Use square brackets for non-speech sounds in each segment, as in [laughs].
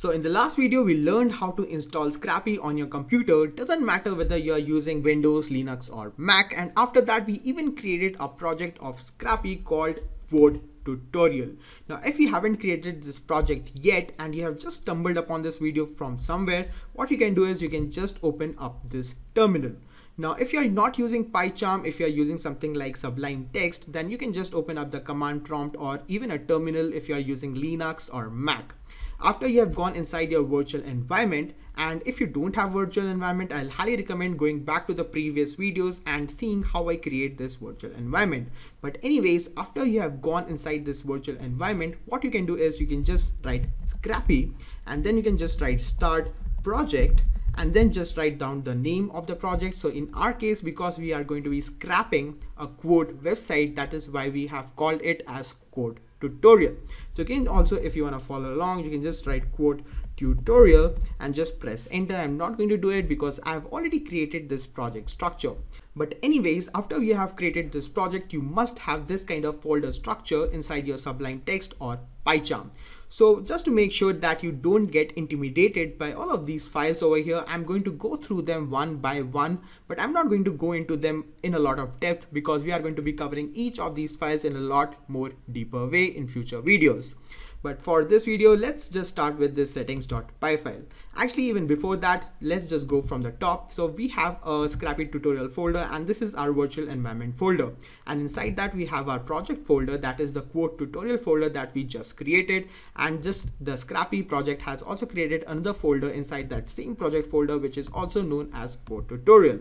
So in the last video, we learned how to install Scrapy on your computer. Doesn't matter whether you're using Windows, Linux or Mac. And after that, we even created a project of Scrapy called Quote tutorial. Now, if you haven't created this project yet and you have just stumbled upon this video from somewhere, what you can do is you can just open up this terminal. Now, if you're not using PyCharm, if you're using something like Sublime Text, then you can just open up the command prompt or even a terminal if you're using Linux or Mac. After you have gone inside your virtual environment, and if you don't have virtual environment, I'll highly recommend going back to the previous videos and seeing how I create this virtual environment. But anyways, after you have gone inside this virtual environment, what you can do is you can just write scrapy and then you can just write start project and then just write down the name of the project. So in our case, because we are going to be scrapping a quote website, that is why we have called it as quote tutorial. So again, also if you want to follow along, you can just write quote tutorial and just press enter. I'm not going to do it because I've already created this project structure. But anyways, after you have created this project, you must have this kind of folder structure inside your Sublime Text or PyCharm. So just to make sure that you don't get intimidated by all of these files over here, I'm going to go through them one by one, but I'm not going to go into them in a lot of depth because we are going to be covering each of these files in a lot more deeper way in future videos. But for this video, let's just start with this settings.py file. Actually, even before that, let's just go from the top. So we have a Scrapy tutorial folder and this is our virtual environment folder. And inside that we have our project folder that is the quote tutorial folder that we just created. And just the Scrapy project has also created another folder inside that same project folder, which is also known as quote tutorial.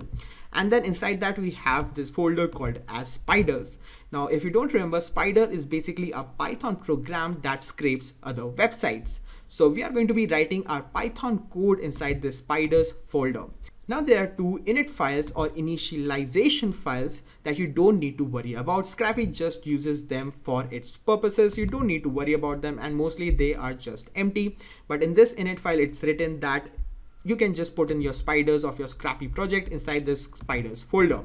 And then inside that we have this folder called as spiders. Now, if you don't remember, spider is basically a Python program that scrapes other websites. So we are going to be writing our Python code inside the spiders folder. Now there are two init files or initialization files that you don't need to worry about. Scrapy just uses them for its purposes. You don't need to worry about them and mostly they are just empty. But in this init file, it's written that you can just put in your spiders of your scrapy project inside this spiders folder.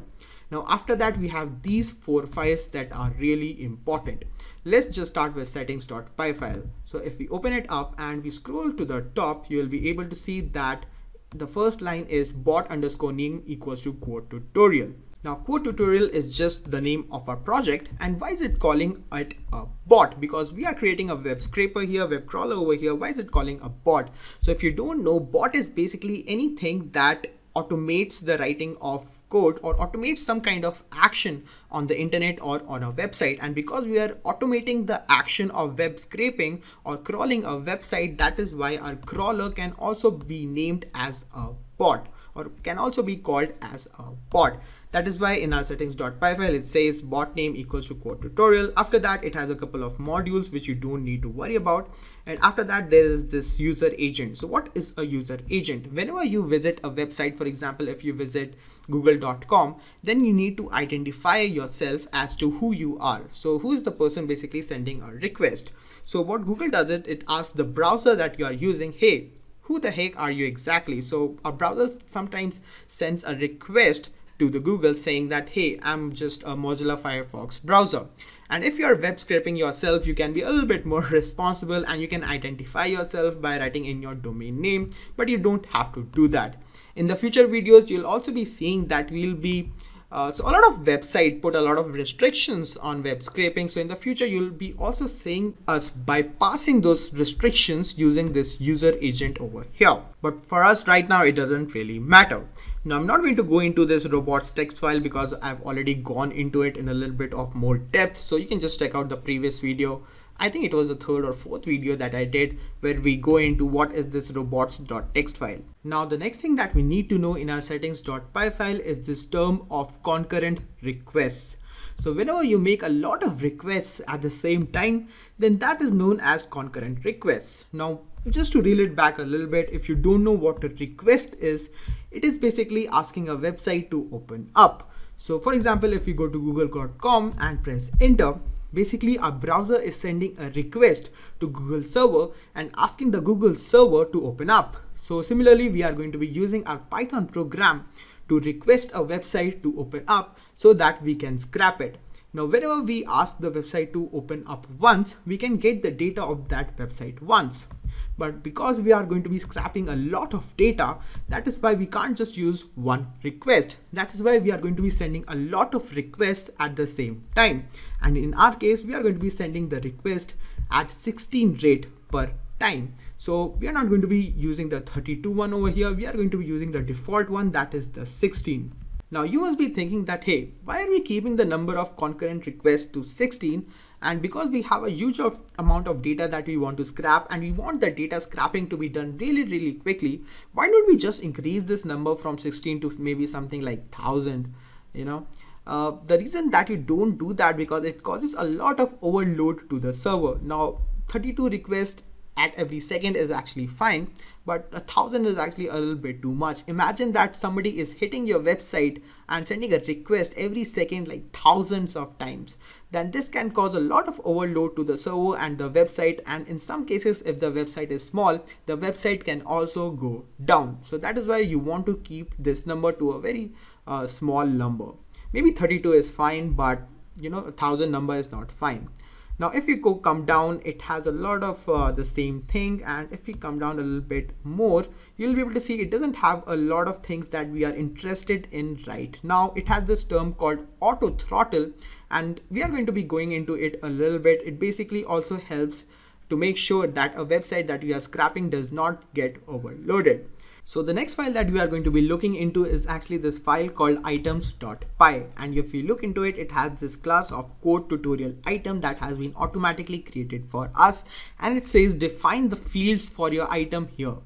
Now after that we have these four files that are really important. Let's just start with settings.py file. So if we open it up and we scroll to the top, you will be able to see that the first line is bot underscore name equals to quote tutorial. Now quote tutorial is just the name of our project and why is it calling it a bot? Because we are creating a web scraper here, web crawler over here. Why is it calling a bot? So if you don't know, bot is basically anything that automates the writing of code or automates some kind of action on the internet or on a website and because we are automating the action of web scraping or crawling a website that is why our crawler can also be named as a bot or can also be called as a bot that is why in our settings.py file, it says bot name equals to quote tutorial. After that, it has a couple of modules which you don't need to worry about. And after that, there is this user agent. So what is a user agent? Whenever you visit a website, for example, if you visit google.com, then you need to identify yourself as to who you are. So who is the person basically sending a request? So what Google does it, it asks the browser that you are using, hey, who the heck are you exactly? So a browser sometimes sends a request to the Google saying that, hey, I'm just a Mozilla Firefox browser. And if you're web scraping yourself, you can be a little bit more [laughs] responsible and you can identify yourself by writing in your domain name, but you don't have to do that. In the future videos, you'll also be seeing that we'll be uh, so a lot of website put a lot of restrictions on web scraping. So in the future, you'll be also seeing us bypassing those restrictions using this user agent over here. But for us right now, it doesn't really matter. Now I'm not going to go into this robots text file because I've already gone into it in a little bit of more depth. So you can just check out the previous video. I think it was the third or fourth video that I did where we go into what is this robots.txt file. Now the next thing that we need to know in our settings.py file is this term of concurrent requests. So whenever you make a lot of requests at the same time, then that is known as concurrent requests. Now just to reel it back a little bit, if you don't know what a request is, it is basically asking a website to open up. So for example, if you go to google.com and press enter, basically our browser is sending a request to Google server and asking the Google server to open up. So similarly, we are going to be using our Python program to request a website to open up so that we can scrap it. Now, whenever we ask the website to open up once, we can get the data of that website once. But because we are going to be scrapping a lot of data, that is why we can't just use one request. That is why we are going to be sending a lot of requests at the same time. And in our case, we are going to be sending the request at 16 rate per time. So we are not going to be using the 32 one over here. We are going to be using the default one that is the 16. Now you must be thinking that, hey, why are we keeping the number of concurrent requests to 16? And because we have a huge amount of data that we want to scrap and we want the data scrapping to be done really, really quickly, why don't we just increase this number from 16 to maybe something like 1000, you know? Uh, the reason that you don't do that because it causes a lot of overload to the server. Now 32 requests at every second is actually fine, but a thousand is actually a little bit too much. Imagine that somebody is hitting your website and sending a request every second like thousands of times. Then this can cause a lot of overload to the server and the website. And in some cases, if the website is small, the website can also go down. So that is why you want to keep this number to a very uh, small number. Maybe 32 is fine, but you know, a thousand number is not fine. Now, if you go come down, it has a lot of uh, the same thing. And if we come down a little bit more, you'll be able to see it doesn't have a lot of things that we are interested in right now. It has this term called auto throttle, and we are going to be going into it a little bit. It basically also helps to make sure that a website that we are scrapping does not get overloaded. So the next file that we are going to be looking into is actually this file called items.py and if you look into it, it has this class of code tutorial item that has been automatically created for us and it says define the fields for your item here.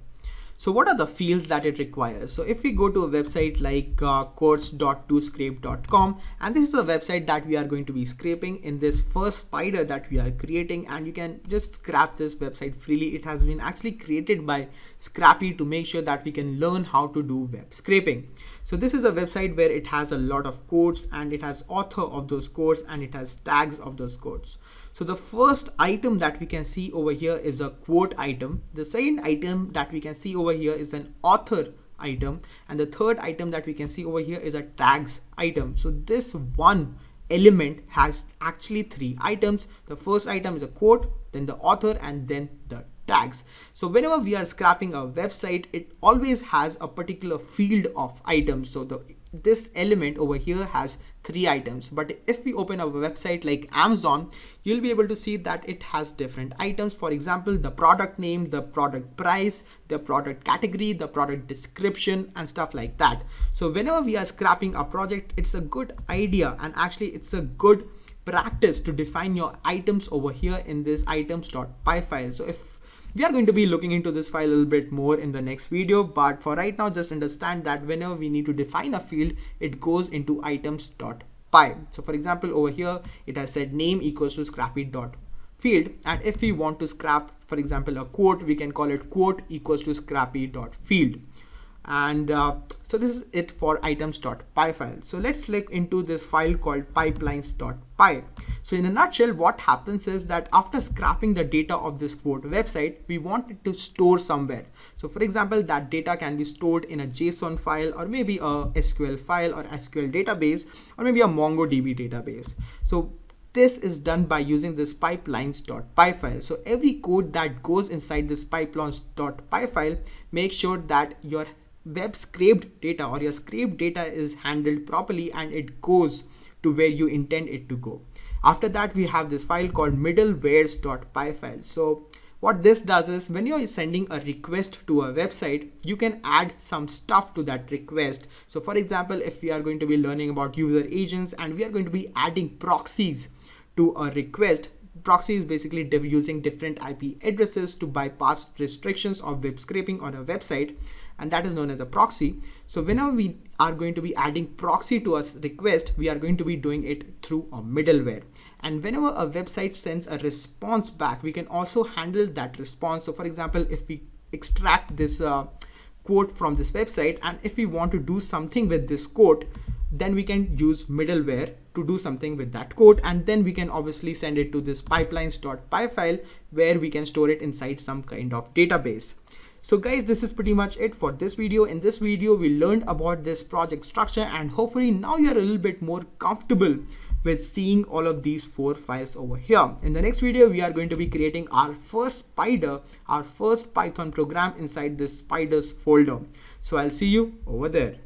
So what are the fields that it requires? So if we go to a website like uh, quotes.toscrape.com and this is a website that we are going to be scraping in this first spider that we are creating and you can just scrap this website freely. It has been actually created by Scrapy to make sure that we can learn how to do web scraping. So this is a website where it has a lot of codes and it has author of those codes and it has tags of those codes. So the first item that we can see over here is a quote item. The second item that we can see over here is an author item. And the third item that we can see over here is a tags item. So this one element has actually three items. The first item is a quote, then the author, and then the tags. So whenever we are scrapping a website, it always has a particular field of items. So the this element over here has three items but if we open a website like Amazon you'll be able to see that it has different items for example the product name the product price the product category the product description and stuff like that so whenever we are scrapping a project it's a good idea and actually it's a good practice to define your items over here in this items.py file so if we are going to be looking into this file a little bit more in the next video, but for right now, just understand that whenever we need to define a field, it goes into items.py. So for example, over here, it has said name equals to scrapy dot field. And if we want to scrap, for example, a quote, we can call it quote equals to scrapy dot field. And uh, so this is it for items.py file. So let's look into this file called pipelines.py. So in a nutshell, what happens is that after scrapping the data of this quote website, we want it to store somewhere. So for example, that data can be stored in a JSON file or maybe a SQL file or SQL database or maybe a MongoDB database. So this is done by using this pipelines.py file. So every code that goes inside this pipelines.py file, make sure that your web scraped data or your scraped data is handled properly and it goes to where you intend it to go. After that, we have this file called middlewares.py file. So what this does is when you're sending a request to a website, you can add some stuff to that request. So for example, if we are going to be learning about user agents and we are going to be adding proxies to a request, proxy is basically using different IP addresses to bypass restrictions of web scraping on a website and that is known as a proxy. So whenever we are going to be adding proxy to a request, we are going to be doing it through a middleware. And whenever a website sends a response back, we can also handle that response. So for example, if we extract this uh, quote from this website, and if we want to do something with this quote, then we can use middleware to do something with that code and then we can obviously send it to this pipelines.py file where we can store it inside some kind of database. So guys, this is pretty much it for this video. In this video, we learned about this project structure and hopefully now you're a little bit more comfortable with seeing all of these four files over here. In the next video, we are going to be creating our first spider, our first Python program inside this spiders folder. So I'll see you over there.